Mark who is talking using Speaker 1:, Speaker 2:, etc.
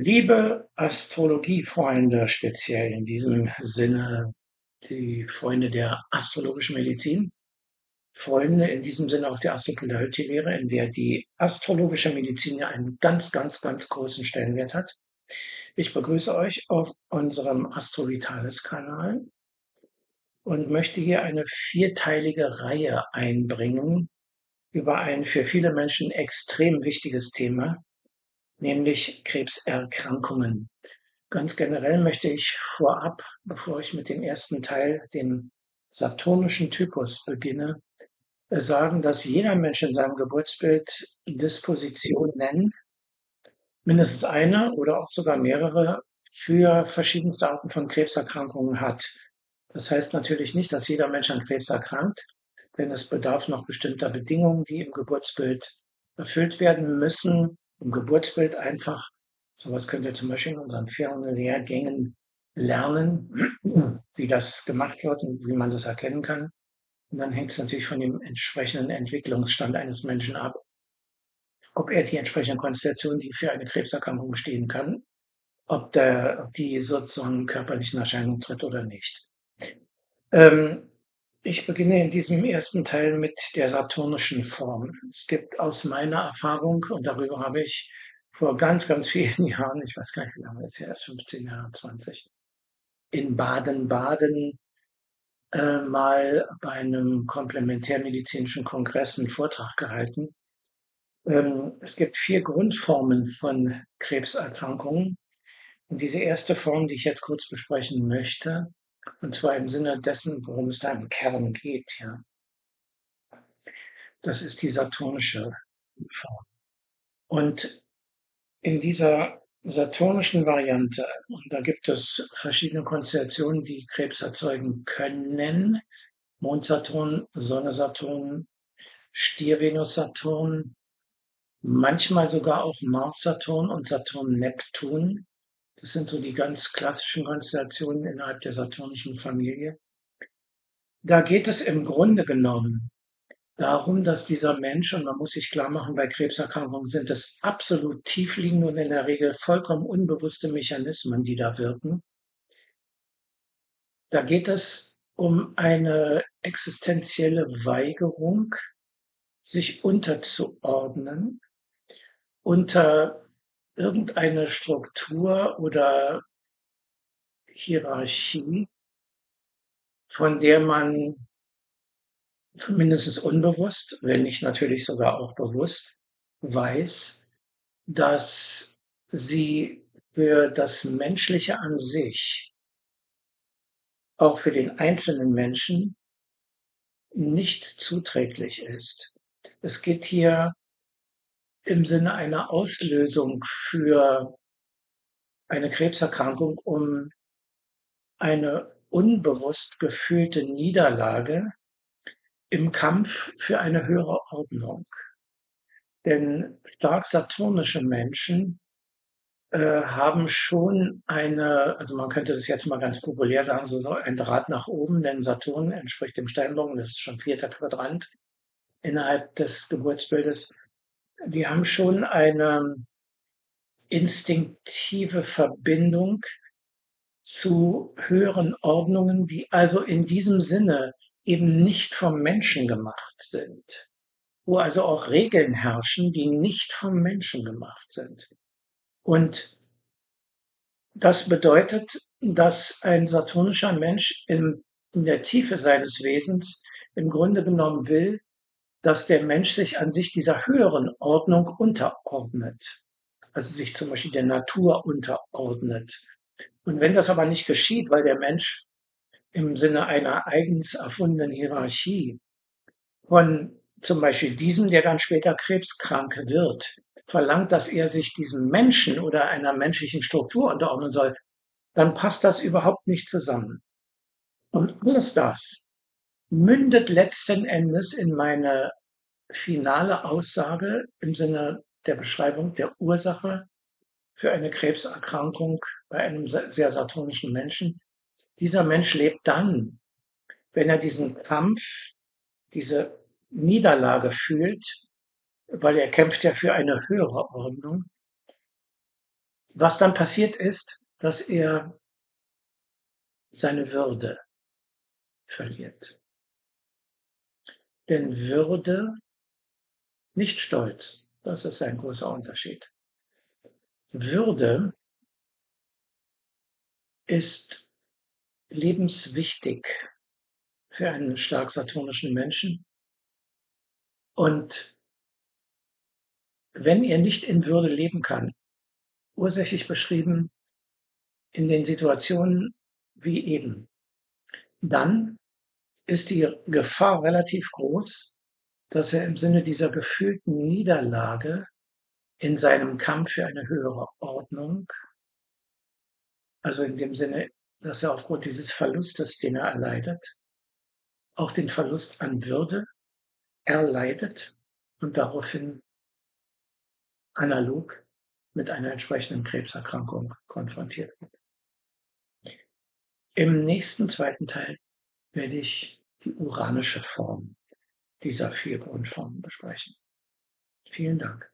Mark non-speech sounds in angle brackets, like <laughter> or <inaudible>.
Speaker 1: Liebe Astrologiefreunde, speziell in diesem Sinne die Freunde der astrologischen Medizin, Freunde in diesem Sinne auch der Astropolarity-Lehre, in der die astrologische Medizin ja einen ganz, ganz, ganz großen Stellenwert hat. Ich begrüße euch auf unserem Astrovitalis-Kanal und möchte hier eine vierteilige Reihe einbringen über ein für viele Menschen extrem wichtiges Thema, nämlich Krebserkrankungen. Ganz generell möchte ich vorab, bevor ich mit dem ersten Teil, dem saturnischen Typus, beginne, sagen, dass jeder Mensch in seinem Geburtsbild Disposition nennen, mindestens eine oder auch sogar mehrere für verschiedenste Arten von Krebserkrankungen hat. Das heißt natürlich nicht, dass jeder Mensch an Krebs erkrankt, denn es bedarf noch bestimmter Bedingungen, die im Geburtsbild erfüllt werden müssen, im Geburtsbild einfach. Sowas könnt ihr zum Beispiel in unseren Fernlehrgängen lernen, <clears throat> wie das gemacht wird und wie man das erkennen kann. Und dann hängt es natürlich von dem entsprechenden Entwicklungsstand eines Menschen ab, ob er die entsprechende Konstellation, die für eine Krebserkrankung bestehen kann, ob, der, die sozusagen körperlichen Erscheinungen tritt oder nicht. Ähm, ich beginne in diesem ersten Teil mit der saturnischen Form. Es gibt aus meiner Erfahrung, und darüber habe ich vor ganz, ganz vielen <laughs> Jahren, ich weiß gar nicht, wie lange ist ja erst 15 Jahre, 20, in Baden-Baden äh, mal bei einem komplementärmedizinischen Kongress einen Vortrag gehalten. Ähm, es gibt vier Grundformen von Krebserkrankungen. Und diese erste Form, die ich jetzt kurz besprechen möchte, und zwar im Sinne dessen, worum es da im Kern geht, ja. Das ist die saturnische Form. Und in dieser saturnischen Variante, und da gibt es verschiedene Konstellationen, die Krebs erzeugen können. Mond-Saturn, Sonne-Saturn, Stier-Venus-Saturn, manchmal sogar auch Mars-Saturn und Saturn-Neptun. Das sind so die ganz klassischen Konstellationen innerhalb der saturnischen Familie. Da geht es im Grunde genommen darum, dass dieser Mensch, und man muss sich klar machen, bei Krebserkrankungen sind es absolut tiefliegende und in der Regel vollkommen unbewusste Mechanismen, die da wirken. Da geht es um eine existenzielle Weigerung, sich unterzuordnen, unter irgendeine Struktur oder Hierarchie, von der man zumindest unbewusst, wenn nicht natürlich sogar auch bewusst, weiß, dass sie für das Menschliche an sich, auch für den einzelnen Menschen, nicht zuträglich ist. Es geht hier im Sinne einer Auslösung für eine Krebserkrankung um eine unbewusst gefühlte Niederlage im Kampf für eine höhere Ordnung. Denn stark saturnische Menschen äh, haben schon eine, also man könnte das jetzt mal ganz populär sagen, so ein Draht nach oben, denn Saturn entspricht dem Steinbock, das ist schon vierter Quadrant innerhalb des Geburtsbildes die haben schon eine instinktive Verbindung zu höheren Ordnungen, die also in diesem Sinne eben nicht vom Menschen gemacht sind, wo also auch Regeln herrschen, die nicht vom Menschen gemacht sind. Und das bedeutet, dass ein saturnischer Mensch in, in der Tiefe seines Wesens im Grunde genommen will, dass der Mensch sich an sich dieser höheren Ordnung unterordnet. Also sich zum Beispiel der Natur unterordnet. Und wenn das aber nicht geschieht, weil der Mensch im Sinne einer eigens erfundenen Hierarchie von zum Beispiel diesem, der dann später krebskrank wird, verlangt, dass er sich diesem Menschen oder einer menschlichen Struktur unterordnen soll, dann passt das überhaupt nicht zusammen. Und alles das mündet letzten Endes in meine finale Aussage im Sinne der Beschreibung der Ursache für eine Krebserkrankung bei einem sehr saturnischen Menschen. Dieser Mensch lebt dann, wenn er diesen Kampf, diese Niederlage fühlt, weil er kämpft ja für eine höhere Ordnung, Was dann passiert ist, dass er seine Würde verliert. Denn Würde, nicht Stolz, das ist ein großer Unterschied. Würde ist lebenswichtig für einen stark saturnischen Menschen. Und wenn er nicht in Würde leben kann, ursächlich beschrieben in den Situationen wie eben, dann ist die Gefahr relativ groß, dass er im Sinne dieser gefühlten Niederlage in seinem Kampf für eine höhere Ordnung, also in dem Sinne, dass er aufgrund dieses Verlustes, den er erleidet, auch den Verlust an Würde erleidet und daraufhin analog mit einer entsprechenden Krebserkrankung konfrontiert wird. Im nächsten zweiten Teil werde ich die uranische Form dieser vier Grundformen besprechen. Vielen Dank.